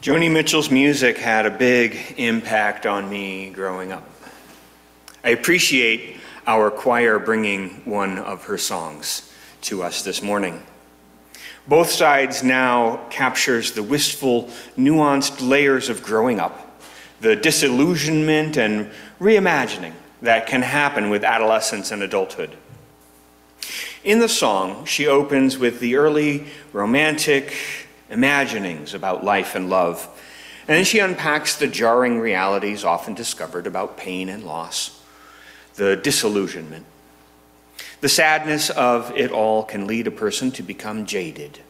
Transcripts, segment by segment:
Joni Mitchell's music had a big impact on me growing up. I appreciate our choir bringing one of her songs to us this morning. Both sides now captures the wistful, nuanced layers of growing up, the disillusionment and reimagining that can happen with adolescence and adulthood. In the song, she opens with the early romantic imaginings about life and love, and then she unpacks the jarring realities often discovered about pain and loss, the disillusionment. The sadness of it all can lead a person to become jaded.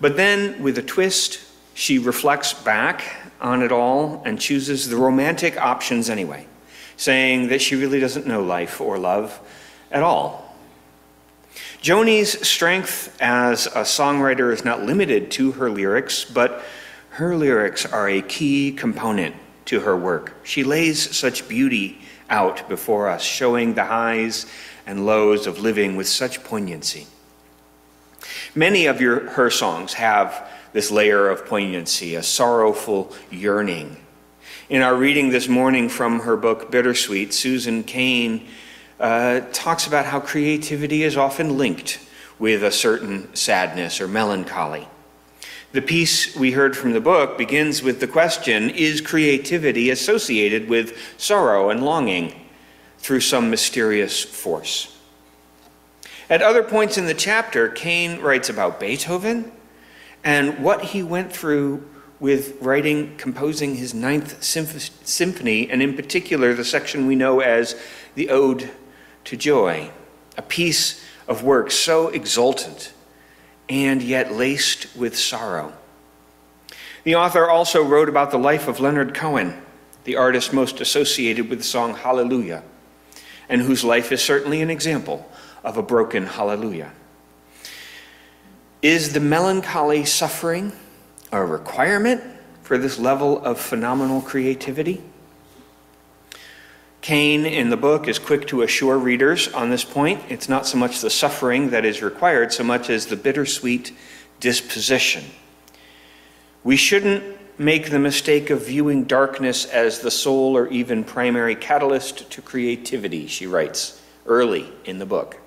But then, with a twist, she reflects back on it all and chooses the romantic options anyway, saying that she really doesn't know life or love at all Joni's strength as a songwriter is not limited to her lyrics, but her lyrics are a key component to her work. She lays such beauty out before us, showing the highs and lows of living with such poignancy. Many of your, her songs have this layer of poignancy, a sorrowful yearning. In our reading this morning from her book Bittersweet, Susan Cain uh, talks about how creativity is often linked with a certain sadness or melancholy. The piece we heard from the book begins with the question Is creativity associated with sorrow and longing through some mysterious force? At other points in the chapter, Cain writes about Beethoven and what he went through with writing, composing his ninth symphony, and in particular the section we know as the Ode to joy, a piece of work so exultant and yet laced with sorrow. The author also wrote about the life of Leonard Cohen, the artist most associated with the song Hallelujah, and whose life is certainly an example of a broken hallelujah. Is the melancholy suffering a requirement for this level of phenomenal creativity? Cain in the book is quick to assure readers on this point. It's not so much the suffering that is required, so much as the bittersweet disposition. We shouldn't make the mistake of viewing darkness as the sole or even primary catalyst to creativity, she writes early in the book.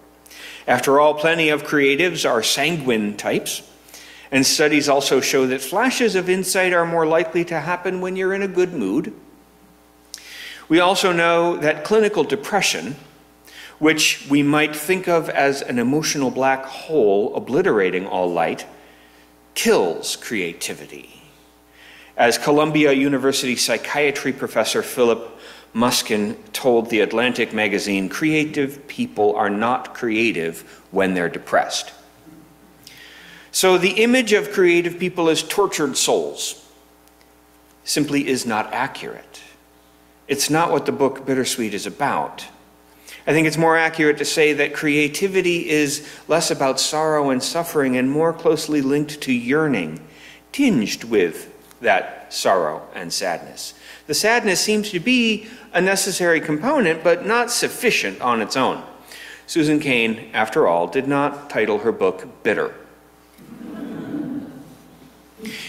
After all, plenty of creatives are sanguine types, and studies also show that flashes of insight are more likely to happen when you're in a good mood we also know that clinical depression, which we might think of as an emotional black hole obliterating all light, kills creativity. As Columbia University psychiatry professor Philip Muskin told The Atlantic magazine, creative people are not creative when they're depressed. So the image of creative people as tortured souls simply is not accurate. It's not what the book Bittersweet is about. I think it's more accurate to say that creativity is less about sorrow and suffering and more closely linked to yearning, tinged with that sorrow and sadness. The sadness seems to be a necessary component, but not sufficient on its own. Susan Cain, after all, did not title her book Bitter.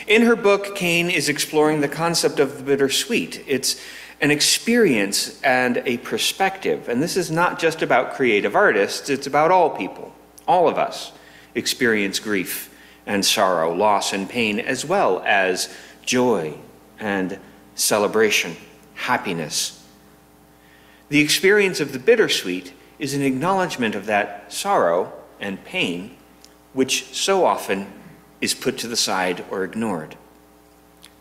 In her book, Cain is exploring the concept of the bittersweet. It's an experience and a perspective. And this is not just about creative artists, it's about all people. All of us experience grief and sorrow, loss and pain, as well as joy and celebration, happiness. The experience of the bittersweet is an acknowledgement of that sorrow and pain, which so often is put to the side or ignored.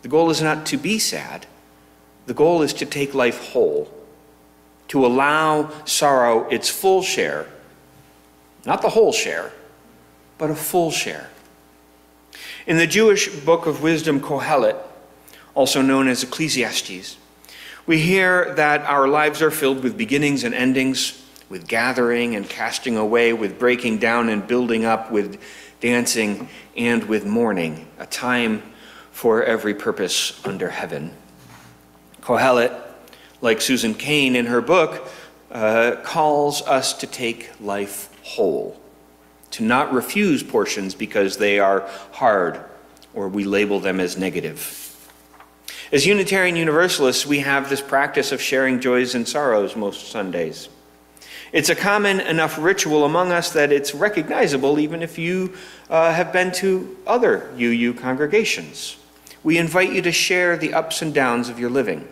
The goal is not to be sad, the goal is to take life whole, to allow sorrow its full share, not the whole share, but a full share. In the Jewish book of wisdom, Kohelet, also known as Ecclesiastes, we hear that our lives are filled with beginnings and endings, with gathering and casting away, with breaking down and building up, with dancing and with mourning, a time for every purpose under heaven. Kohelet, like Susan Cain in her book, uh, calls us to take life whole, to not refuse portions because they are hard or we label them as negative. As Unitarian Universalists, we have this practice of sharing joys and sorrows most Sundays. It's a common enough ritual among us that it's recognizable even if you uh, have been to other UU congregations. We invite you to share the ups and downs of your living,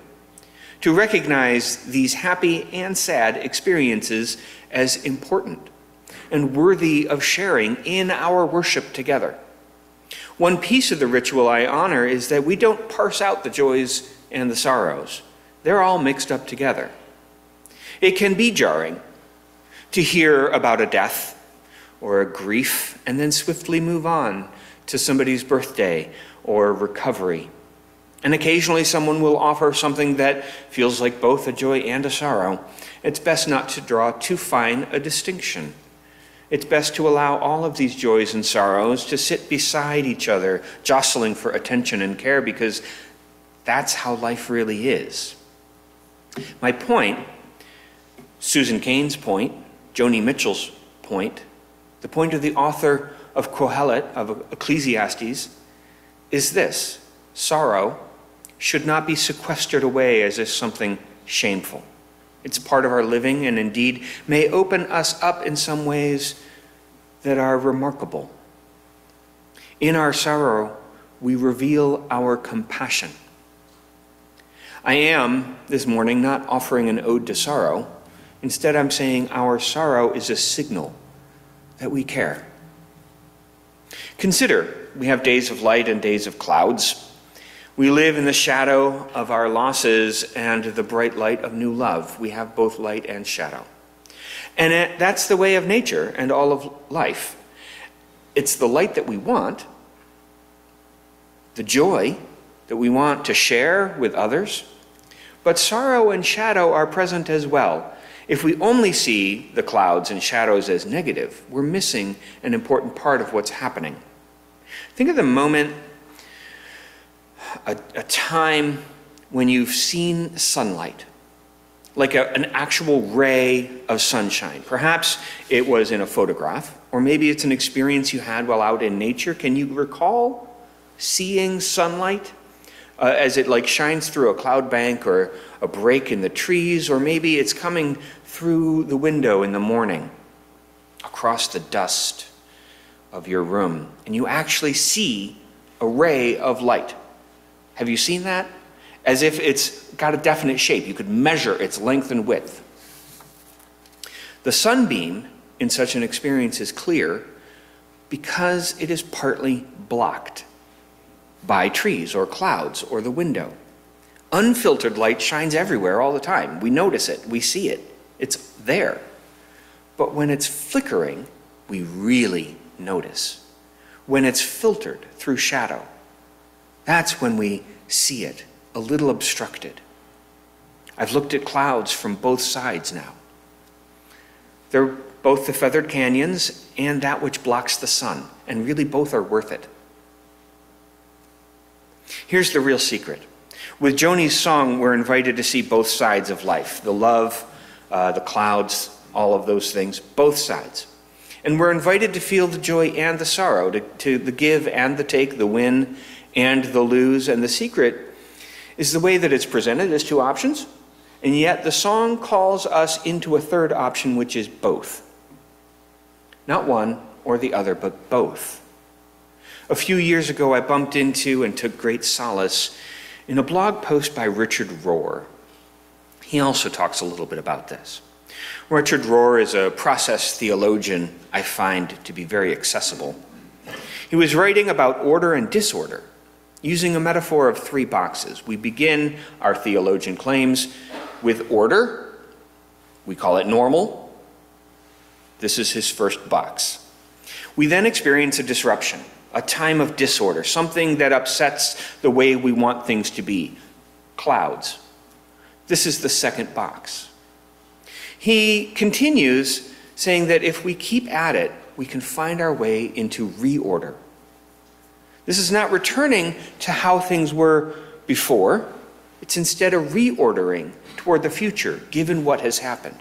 to recognize these happy and sad experiences as important and worthy of sharing in our worship together. One piece of the ritual I honor is that we don't parse out the joys and the sorrows, they're all mixed up together. It can be jarring to hear about a death or a grief and then swiftly move on to somebody's birthday or recovery. And occasionally someone will offer something that feels like both a joy and a sorrow. It's best not to draw too fine a distinction. It's best to allow all of these joys and sorrows to sit beside each other, jostling for attention and care, because that's how life really is. My point, Susan Cain's point, Joni Mitchell's point, the point of the author of Kohelet, of Ecclesiastes, is this sorrow should not be sequestered away as if something shameful. It's part of our living and indeed may open us up in some ways that are remarkable. In our sorrow, we reveal our compassion. I am, this morning, not offering an ode to sorrow. Instead, I'm saying our sorrow is a signal that we care. Consider we have days of light and days of clouds. We live in the shadow of our losses and the bright light of new love. We have both light and shadow. And that's the way of nature and all of life. It's the light that we want, the joy that we want to share with others. But sorrow and shadow are present as well. If we only see the clouds and shadows as negative, we're missing an important part of what's happening. Think of the moment a, a time when you've seen sunlight, like a, an actual ray of sunshine. Perhaps it was in a photograph, or maybe it's an experience you had while out in nature. Can you recall seeing sunlight uh, as it like shines through a cloud bank or a break in the trees, or maybe it's coming through the window in the morning across the dust of your room, and you actually see a ray of light. Have you seen that? As if it's got a definite shape. You could measure its length and width. The sunbeam in such an experience is clear because it is partly blocked by trees or clouds or the window. Unfiltered light shines everywhere all the time. We notice it, we see it, it's there. But when it's flickering, we really notice. When it's filtered through shadow, that's when we see it, a little obstructed. I've looked at clouds from both sides now. They're both the feathered canyons and that which blocks the sun, and really both are worth it. Here's the real secret. With Joni's song, we're invited to see both sides of life the love, uh, the clouds, all of those things, both sides. And we're invited to feel the joy and the sorrow, to, to the give and the take, the win and the lose. And the secret is the way that it's presented as two options. And yet the song calls us into a third option, which is both. Not one or the other, but both. A few years ago, I bumped into and took great solace in a blog post by Richard Rohr. He also talks a little bit about this. Richard Rohr is a process theologian I find to be very accessible. He was writing about order and disorder using a metaphor of three boxes. We begin our theologian claims with order, we call it normal. This is his first box. We then experience a disruption, a time of disorder, something that upsets the way we want things to be. Clouds. This is the second box. He continues saying that if we keep at it, we can find our way into reorder. This is not returning to how things were before, it's instead a reordering toward the future, given what has happened.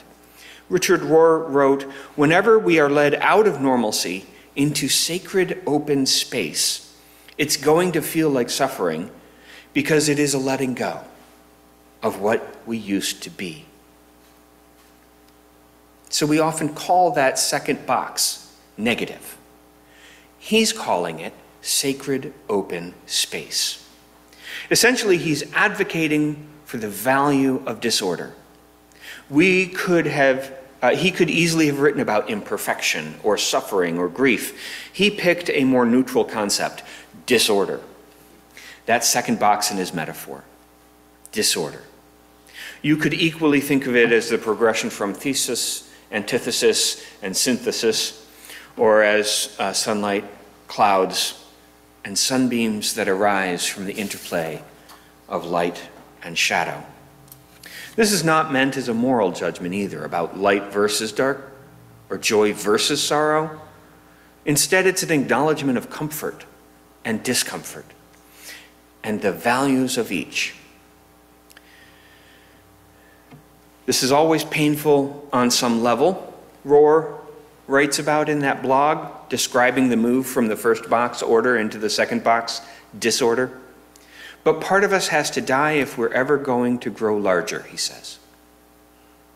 Richard Rohr wrote Whenever we are led out of normalcy into sacred open space, It's going to feel like suffering because it is a letting go of what we used to be. So we often call that second box negative. He's calling it sacred open space. Essentially, he's advocating for the value of disorder. We could have, uh, he could easily have written about imperfection or suffering or grief. He picked a more neutral concept disorder. That second box in his metaphor disorder. You could equally think of it as the progression from thesis, antithesis, and synthesis, or as uh, sunlight, clouds, and sunbeams that arise from the interplay of light and shadow. This is not meant as a moral judgment either about light versus dark or joy versus sorrow. Instead, it's an acknowledgement of comfort and discomfort and the values of each. This is always painful on some level. Rohr writes about in that blog, describing the move from the first box order into the second box disorder. But part of us has to die if we're ever going to grow larger, he says.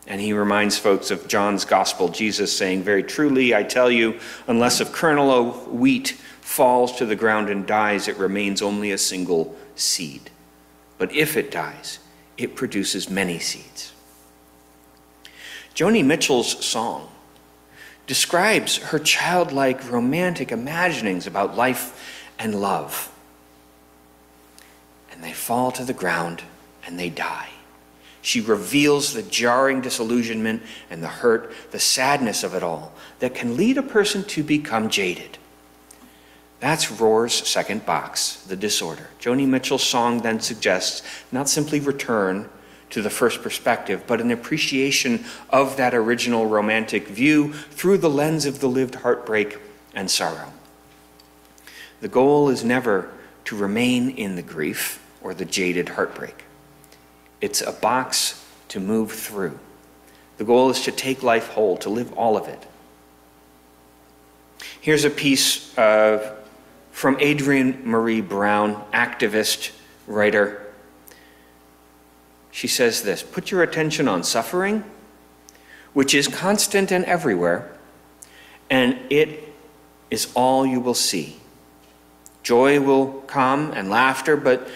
And he reminds folks of John's gospel, Jesus saying, Very truly, I tell you, unless a kernel of wheat falls to the ground and dies, it remains only a single seed. But if it dies, it produces many seeds. Joni Mitchell's song describes her childlike romantic imaginings about life and love and they fall to the ground and they die. She reveals the jarring disillusionment and the hurt, the sadness of it all that can lead a person to become jaded. That's Rohr's second box, the disorder. Joni Mitchell's song then suggests not simply return to the first perspective, but an appreciation of that original romantic view through the lens of the lived heartbreak and sorrow. The goal is never to remain in the grief, or the jaded heartbreak. It's a box to move through. The goal is to take life whole, to live all of it. Here's a piece uh, from Adrienne Maree Brown, activist, writer. She says this Put your attention on suffering, which is constant and everywhere, and it is all you will see. Joy will come and laughter, but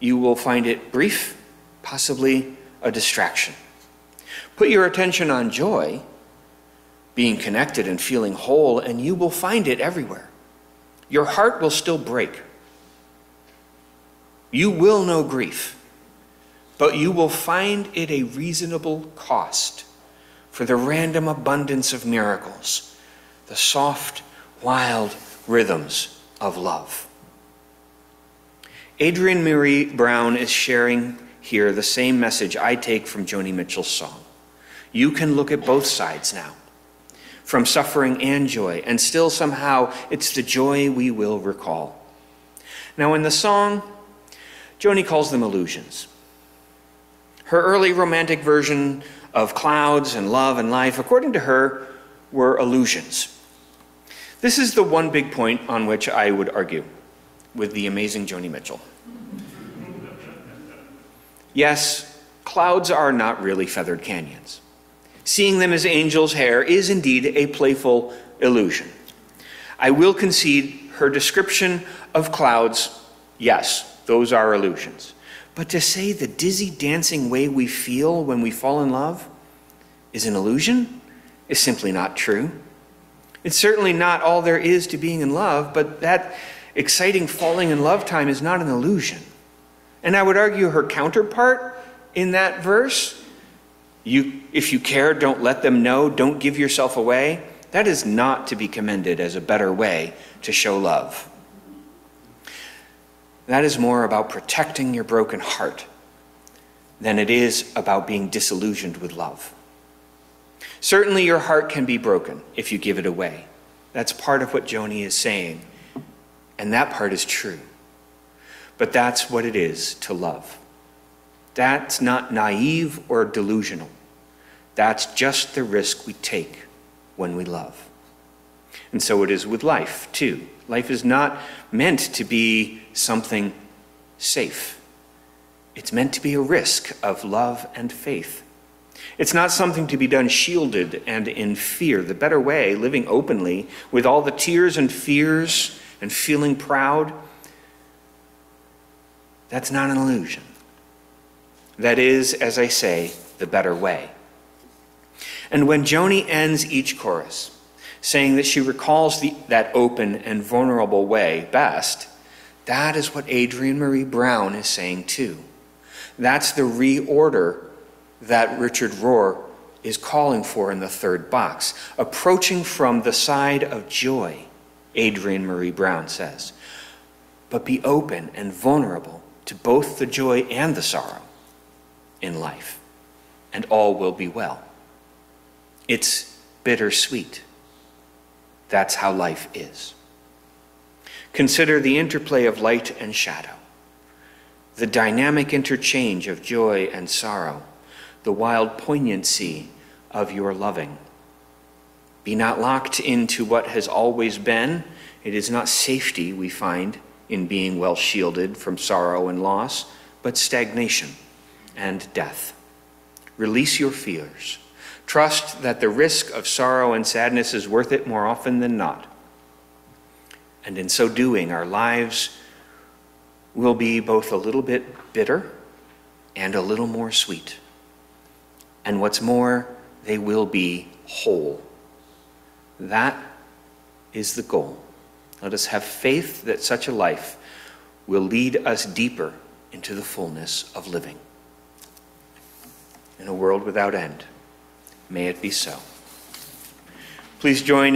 you will find it brief, possibly a distraction. Put your attention on joy, being connected and feeling whole, and you will find it everywhere. Your heart will still break. You will know grief, but you will find it a reasonable cost for the random abundance of miracles, the soft, wild rhythms of love. Adrienne Maree Brown is sharing here the same message I take from Joni Mitchell's song. You can look at both sides now, from suffering and joy, and still somehow it's the joy we will recall. Now, in the song, Joni calls them illusions. Her early romantic version of clouds and love and life, according to her, were illusions. This is the one big point on which I would argue with the amazing Joni Mitchell. Yes, clouds are not really feathered canyons. Seeing them as angels' hair is indeed a playful illusion. I will concede her description of clouds, yes, those are illusions. But to say the dizzy dancing way we feel when we fall in love is an illusion is simply not true. It's certainly not all there is to being in love, but that exciting falling in love time is not an illusion. And I would argue her counterpart in that verse, you, if you care, don't let them know, don't give yourself away, that is not to be commended as a better way to show love. That is more about protecting your broken heart than it is about being disillusioned with love. Certainly, your heart can be broken if you give it away. That's part of what Joni is saying and that part is true. But that's what it is to love. That's not naive or delusional. That's just the risk we take when we love. And so it is with life, too. Life is not meant to be something safe. It's meant to be a risk of love and faith. It's not something to be done shielded and in fear. The better way, living openly with all the tears and fears and feeling proud, that's not an illusion. That is, as I say, the better way. And when Joni ends each chorus, saying that she recalls the, that open and vulnerable way best, that is what Adrienne Maree Brown is saying too. That's the reorder that Richard Rohr is calling for in the third box. Approaching from the side of joy, Adrienne Maree Brown says, but be open and vulnerable to both the joy and the sorrow in life, and all will be well. It's bittersweet. That's how life is. Consider the interplay of light and shadow, the dynamic interchange of joy and sorrow, the wild poignancy of your loving. Be not locked into what has always been. It is not safety we find in being well shielded from sorrow and loss, but stagnation and death. Release your fears. Trust that the risk of sorrow and sadness is worth it more often than not. And in so doing, our lives will be both a little bit bitter and a little more sweet. And what's more, they will be whole. That is the goal. Let us have faith that such a life will lead us deeper into the fullness of living. In a world without end, may it be so. Please join